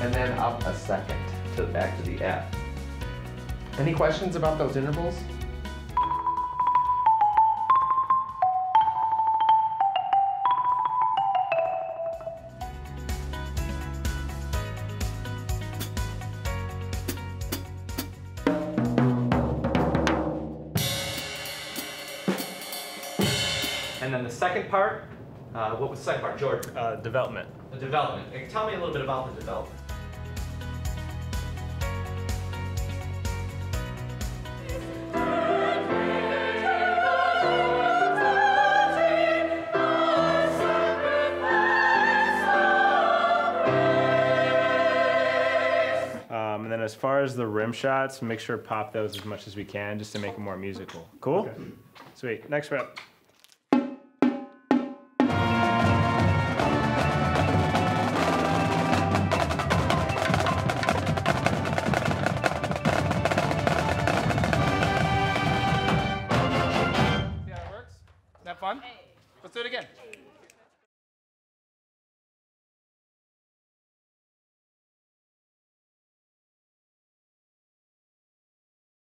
and then up a second to back to the F. Any questions about those intervals? And then the second part, uh, what was the second part, George? Uh, development. The development. Tell me a little bit about the development. As far as the rim shots, make sure to pop those as much as we can just to make it more musical. Cool? Sweet. Next rep. See how it works? Isn't that fun? Let's do it again.